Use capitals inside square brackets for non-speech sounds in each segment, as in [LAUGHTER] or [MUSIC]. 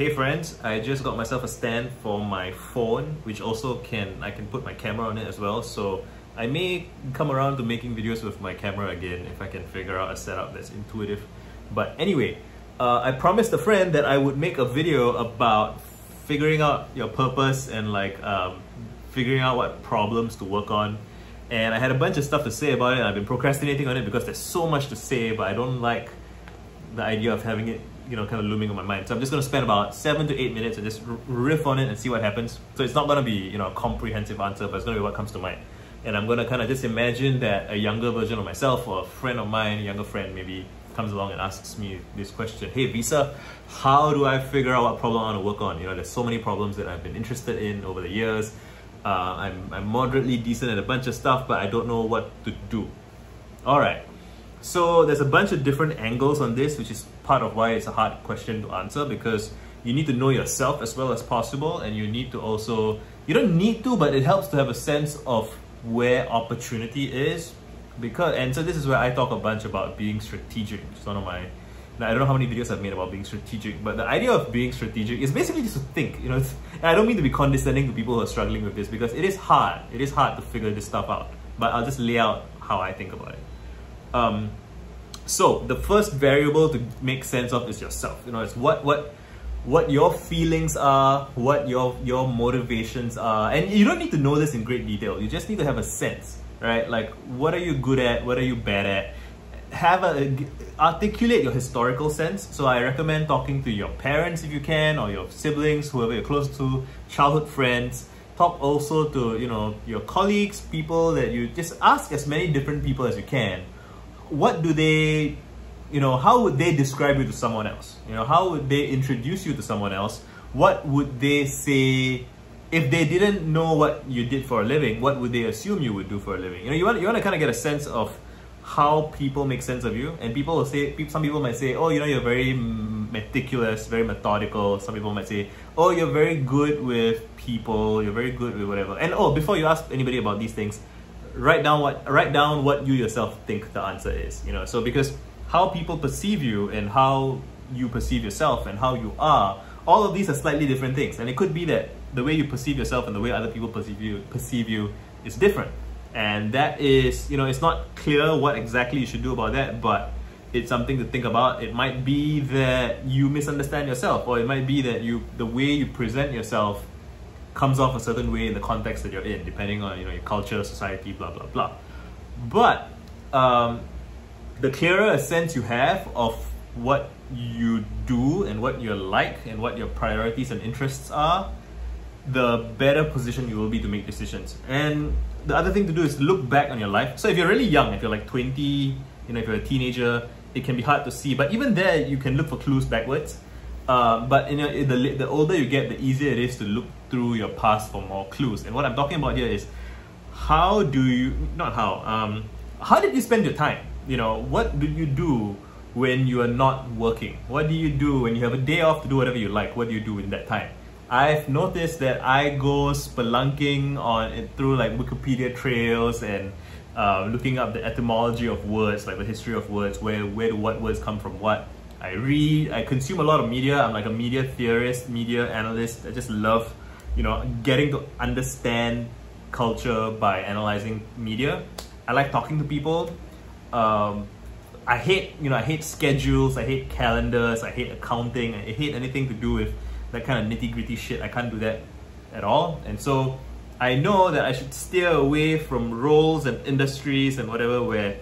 Hey friends, I just got myself a stand for my phone, which also can, I can put my camera on it as well. So I may come around to making videos with my camera again if I can figure out a setup that's intuitive. But anyway, uh, I promised a friend that I would make a video about figuring out your purpose and like um, figuring out what problems to work on. And I had a bunch of stuff to say about it. I've been procrastinating on it because there's so much to say, but I don't like the idea of having it you know, kind of looming on my mind. So I'm just going to spend about seven to eight minutes and just riff on it and see what happens. So it's not going to be, you know, a comprehensive answer, but it's going to be what comes to mind. And I'm going to kind of just imagine that a younger version of myself or a friend of mine, a younger friend maybe, comes along and asks me this question. Hey, Visa, how do I figure out what problem I want to work on? You know, there's so many problems that I've been interested in over the years. Uh, I'm, I'm moderately decent at a bunch of stuff, but I don't know what to do. All right. So there's a bunch of different angles on this, which is part of why it's a hard question to answer because you need to know yourself as well as possible and you need to also, you don't need to, but it helps to have a sense of where opportunity is because, and so this is where I talk a bunch about being strategic, is one of my, I don't know how many videos I've made about being strategic, but the idea of being strategic is basically just to think, you know, [LAUGHS] I don't mean to be condescending to people who are struggling with this because it is hard, it is hard to figure this stuff out, but I'll just lay out how I think about it. Um, so the first variable to make sense of is yourself. You know, it's what what what your feelings are, what your your motivations are, and you don't need to know this in great detail. You just need to have a sense, right? Like what are you good at? What are you bad at? Have a articulate your historical sense. So I recommend talking to your parents if you can, or your siblings, whoever you're close to, childhood friends. Talk also to you know your colleagues, people that you just ask as many different people as you can what do they you know how would they describe you to someone else? You know how would they introduce you to someone else? What would they say if they didn't know what you did for a living what would they assume you would do for a living? You know you want you want to kind of get a sense of how people make sense of you. And people will say some people might say oh you know you're very meticulous very methodical. Some people might say oh you're very good with people you're very good with whatever. And oh before you ask anybody about these things write down what write down what you yourself think the answer is you know? So because how people perceive you and how you perceive yourself and how you are all of these are slightly different things. And it could be that the way you perceive yourself and the way other people perceive you perceive you is different. And that is you know it's not clear what exactly you should do about that but it's something to think about. It might be that you misunderstand yourself or it might be that you the way you present yourself comes off a certain way in the context that you're in, depending on you know your culture, society, blah blah blah. But um, the clearer a sense you have of what you do and what you're like and what your priorities and interests are, the better position you will be to make decisions. And the other thing to do is look back on your life. So if you're really young, if you're like 20, you know, if you're a teenager, it can be hard to see. But even there, you can look for clues backwards. Um, but you know, the, the older you get, the easier it is to look through your past for more clues. And what I'm talking about here is how do you, not how, um, how did you spend your time? You know, what do you do when you are not working? What do you do when you have a day off to do whatever you like? What do you do in that time? I've noticed that I go spelunking on it through like Wikipedia trails and uh, looking up the etymology of words, like the history of words, where where do what words come from what. I read, I consume a lot of media. I'm like a media theorist, media analyst. I just love, you know, getting to understand culture by analyzing media. I like talking to people. Um, I hate, you know, I hate schedules. I hate calendars. I hate accounting. I hate anything to do with that kind of nitty gritty shit. I can't do that at all. And so I know that I should steer away from roles and industries and whatever where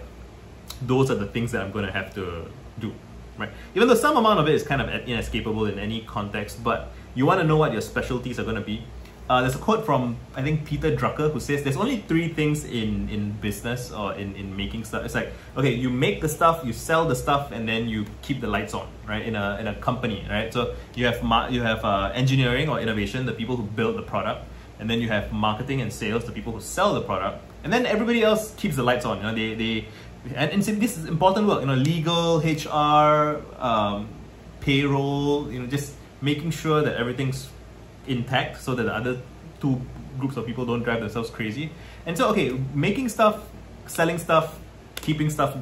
those are the things that I'm going to have to do right? Even though some amount of it is kind of inescapable in any context, but you want to know what your specialties are going to be. Uh, there's a quote from I think Peter Drucker who says there's only three things in in business or in in making stuff. It's like okay, you make the stuff, you sell the stuff, and then you keep the lights on, right? In a in a company, right? So you have you have uh, engineering or innovation, the people who build the product, and then you have marketing and sales, the people who sell the product, and then everybody else keeps the lights on. You know, they they and, and this is important work, you know, legal, HR, um, payroll, you know, just making sure that everything's intact so that the other two groups of people don't drive themselves crazy. And so, okay, making stuff, selling stuff, keeping stuff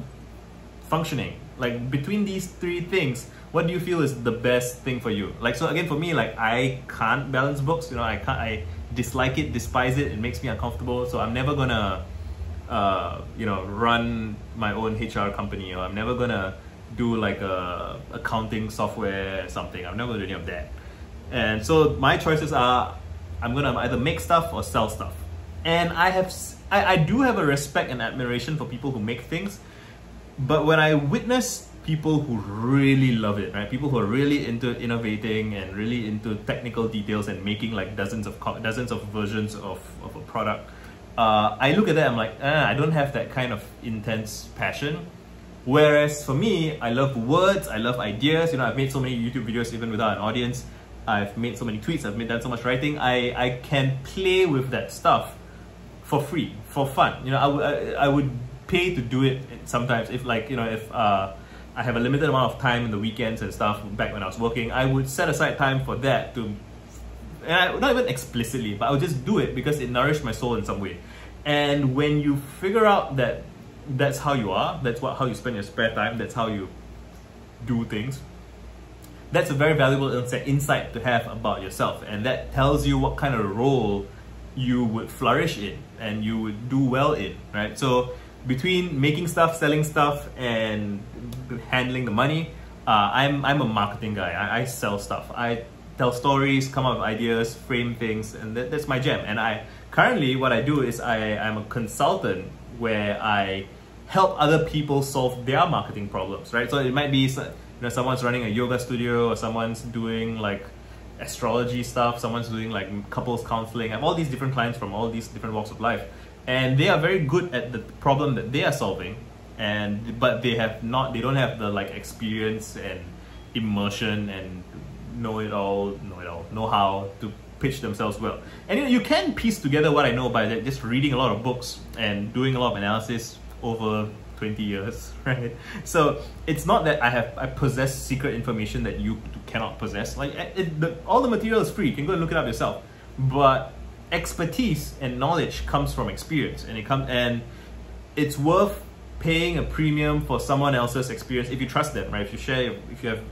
functioning. Like between these three things, what do you feel is the best thing for you? Like, so again, for me, like, I can't balance books, you know, I can't, I dislike it, despise it, it makes me uncomfortable, so I'm never gonna, uh, you know, run my own HR company, or I'm never gonna do like a accounting software or something. I'm never gonna do any of that. And so my choices are, I'm gonna either make stuff or sell stuff. And I have, I, I do have a respect and admiration for people who make things, but when I witness people who really love it, right? People who are really into innovating and really into technical details and making like dozens of dozens of versions of, of a product. Uh, I look at that, I'm like, ah, I don't have that kind of intense passion. Whereas for me, I love words, I love ideas. You know, I've made so many YouTube videos even without an audience. I've made so many tweets, I've made done so much writing. I, I can play with that stuff for free, for fun. You know, I, would I, would pay to do it sometimes if like, you know, if uh, I have a limited amount of time in the weekends and stuff back when I was working, I would set aside time for that to, and I, not even explicitly, but I would just do it because it nourished my soul in some way. And when you figure out that that's how you are, that's what how you spend your spare time, that's how you do things, that's a very valuable insight to have about yourself. And that tells you what kind of role you would flourish in and you would do well in, right? So between making stuff, selling stuff, and handling the money, uh, I'm, I'm a marketing guy. I, I, sell stuff. I tell stories, come up with ideas, frame things, and that, that's my jam. And I currently what I do is I, I'm a consultant where I help other people solve their marketing problems, right? So it might be you know someone's running a yoga studio or someone's doing like astrology stuff, someone's doing like couples counseling. I have all these different clients from all these different walks of life and they are very good at the problem that they are solving and but they have not they don't have the like experience and immersion and know it all know it all know how to pitch themselves well. And you, know, you can piece together what i know by that just reading a lot of books and doing a lot of analysis over 20 years [LAUGHS] right? So it's not that i have i possess secret information that you cannot possess. Like eh, it, the, all the material is free. You can go and look it up yourself. But expertise and knowledge comes from experience. And it comes and it's worth paying a premium for someone else's experience if you trust them right? If you share if you have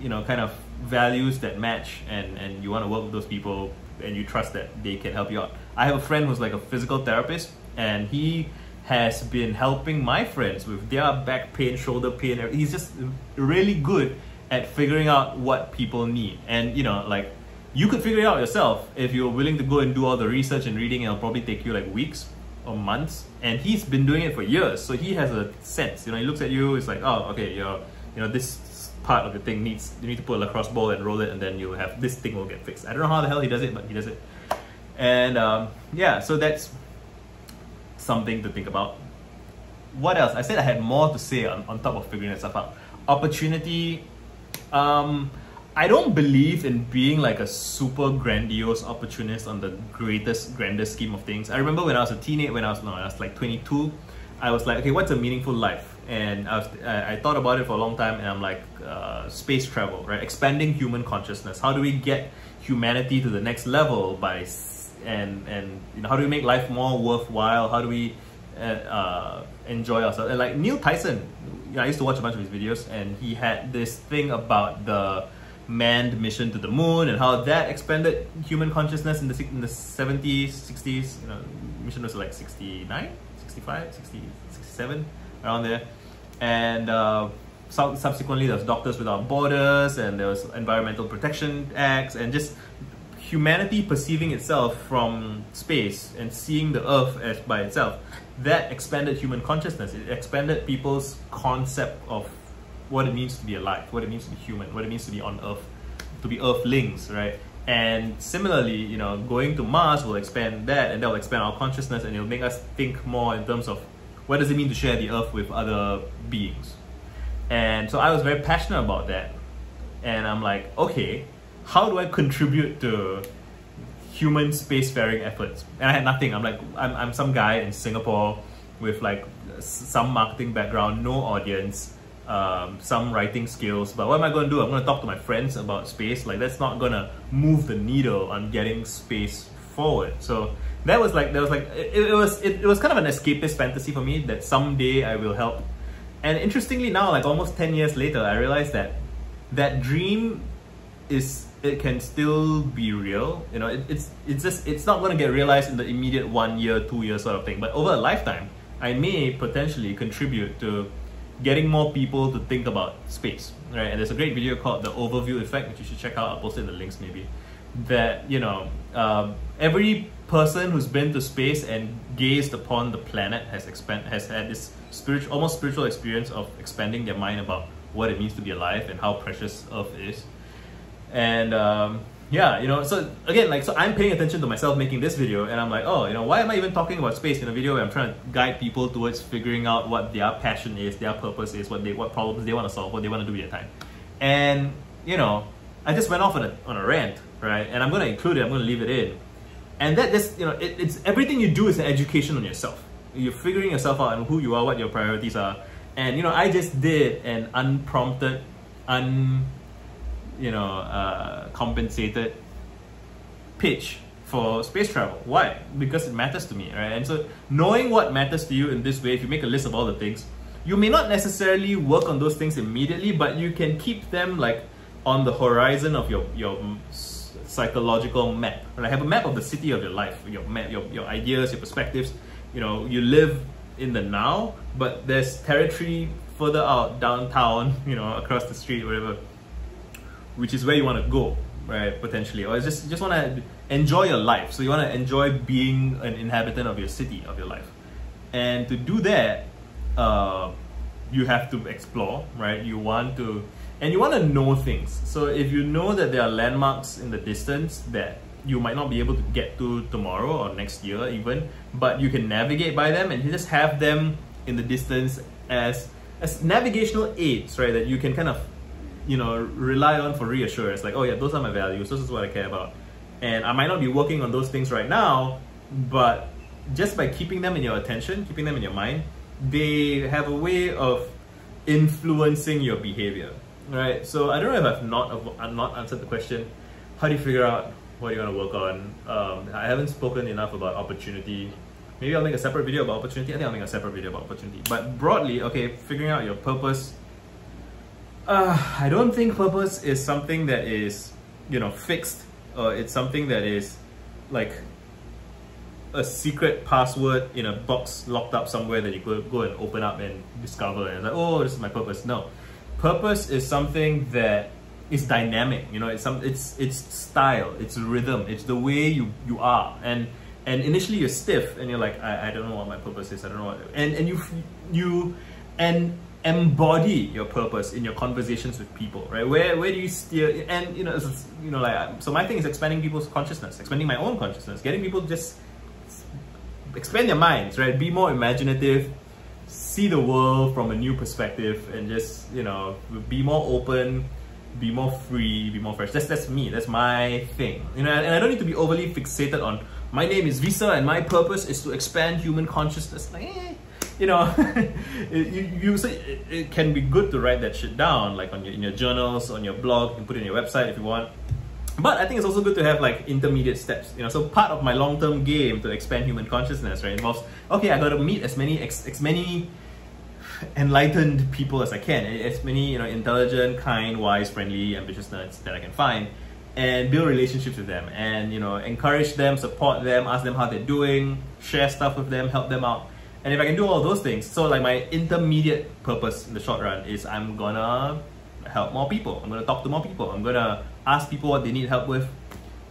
you know kind of values that match and and you want to work with those people and you trust that they can help you out. I have a friend who's like a physical therapist and he has been helping my friends with their back pain shoulder pain he's just really good at figuring out what people need. And you know like you could figure it out yourself if you're willing to go and do all the research and reading it'll probably take you like weeks or months. And he's been doing it for years so he has a sense. You know he looks at you it's like oh okay you're you know this part of the thing needs you need to put a lacrosse ball and roll it and then you'll have this thing will get fixed. I don't know how the hell he does it but he does it. And um, yeah so that's something to think about. What else? I said i had more to say on, on top of figuring that stuff out. Opportunity um, I don't believe in being like a super grandiose opportunist on the greatest, grandest scheme of things. I remember when I was a teenager, when I was no, I was like 22, I was like, okay, what's a meaningful life? And I, was, I, I thought about it for a long time, and I'm like, uh, space travel, right? Expanding human consciousness. How do we get humanity to the next level by, and and you know, how do we make life more worthwhile? How do we uh, uh, enjoy ourselves? And like Neil Tyson, you know, I used to watch a bunch of his videos, and he had this thing about the manned mission to the moon and how that expanded human consciousness in the in the 70s 60s you know mission was like 69 65 60, 67 around there. And uh, subsequently there was doctors without borders and there was environmental protection acts and just humanity perceiving itself from space and seeing the earth as by itself. That expanded human consciousness. It expanded people's concept of what it means to be alive, what it means to be human, what it means to be on Earth, to be Earthlings, right? And similarly, you know, going to Mars will expand that, and that will expand our consciousness, and it'll make us think more in terms of what does it mean to share the Earth with other beings. And so I was very passionate about that, and I'm like, okay, how do I contribute to human spacefaring efforts? And I had nothing. I'm like, I'm, I'm some guy in Singapore with like some marketing background, no audience, um, some writing skills. But what am I going to do? I'm going to talk to my friends about space. Like that's not going to move the needle on getting space forward. So that was like that was like it, it was it, it was kind of an escapist fantasy for me that someday I will help. And interestingly now, like almost ten years later, I realized that that dream is it can still be real. You know, it, it's it's just it's not going to get realized in the immediate one year, two year sort of thing. But over a lifetime, I may potentially contribute to getting more people to think about space, right? And there's a great video called the Overview Effect, which you should check out. I'll post it in the links maybe. That you know, um, every person who's been to space and gazed upon the planet has expand has had this spiritual, almost spiritual experience of expanding their mind about what it means to be alive and how precious Earth is. And um, yeah, you know, so again, like, so I'm paying attention to myself making this video, and I'm like, oh, you know, why am I even talking about space in a video where I'm trying to guide people towards figuring out what their passion is, their purpose is, what they, what problems they want to solve, what they want to do with their time, and you know, I just went off on a on a rant, right? And I'm gonna include it, I'm gonna leave it in, and that this, you know, it, it's everything you do is an education on yourself. You're figuring yourself out and who you are, what your priorities are, and you know, I just did an unprompted, un you know, uh, compensated pitch for space travel. Why? Because it matters to me, right? And so knowing what matters to you in this way, if you make a list of all the things, you may not necessarily work on those things immediately, but you can keep them like on the horizon of your your psychological map. Right? Have a map of the city of your life, your map, your, your ideas, your perspectives. You know, you live in the now, but there's territory further out downtown, [LAUGHS] you know, across the street, whatever which is where you want to go, right? Potentially, or just just want to enjoy your life. So you want to enjoy being an inhabitant of your city, of your life, and to do that, uh, you have to explore, right? You want to, and you want to know things. So if you know that there are landmarks in the distance that you might not be able to get to tomorrow or next year even, but you can navigate by them and you just have them in the distance as as navigational aids, right? That you can kind of you know, rely on for reassurance. Like, oh yeah, those are my values. This is what I care about. And I might not be working on those things right now, but just by keeping them in your attention, keeping them in your mind, they have a way of influencing your behavior, right? So I don't know if I've not I've not answered the question. How do you figure out what you want to work on? Um, I haven't spoken enough about opportunity. Maybe I'll make a separate video about opportunity. I think I'll make a separate video about opportunity. But broadly, okay, figuring out your purpose, uh, I don't think purpose is something that is, you know, fixed. Or it's something that is like a secret password in a box locked up somewhere that you go, go and open up and discover and like, oh, this is my purpose. No. Purpose is something that is dynamic, you know, it's some it's it's style, it's rhythm, it's the way you you are. And and initially you're stiff and you're like, I, I don't know what my purpose is, I don't know what and, and you you and embody your purpose in your conversations with people, right? Where where do you steer? And you know, you know, like so. My thing is expanding people's consciousness, expanding my own consciousness, getting people just expand their minds, right? Be more imaginative, see the world from a new perspective, and just you know, be more open, be more free, be more fresh. That's that's me. That's my thing. You know, and I don't need to be overly fixated on. My name is Visa, and my purpose is to expand human consciousness. Like, eh, you know, [LAUGHS] you, you say it, can be good to write that shit down, like on your, in your journals, on your blog, you can put it in your website if you want. But I think it's also good to have like intermediate steps, you know. So part of my long-term game to expand human consciousness, right, involves okay, I got to meet as many as many enlightened people as I can, as many you know intelligent, kind, wise, friendly, ambitious nerds that I can find, and build relationships with them, and you know encourage them, support them, ask them how they're doing, share stuff with them, help them out. And if I can do all those things, so like my intermediate purpose in the short run is I'm gonna help more people. I'm gonna talk to more people. I'm gonna ask people what they need help with.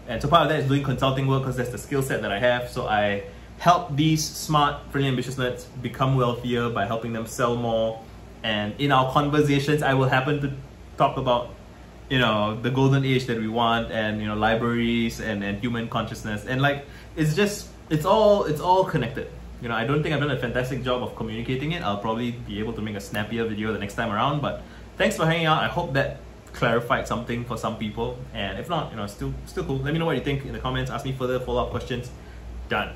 And so part of that is doing consulting work because that's the skill set that I have. So I help these smart, friendly, ambitious nerds become wealthier by helping them sell more. And in our conversations, I will happen to talk about, you know, the golden age that we want and, you know, libraries and, and human consciousness. And like, it's just, it's all, it's all connected you know, I don't think I've done a fantastic job of communicating it. I'll probably be able to make a snappier video the next time around, but thanks for hanging out. I hope that clarified something for some people. And if not, you know, still still cool. Let me know what you think in the comments. Ask me further follow-up questions. Done.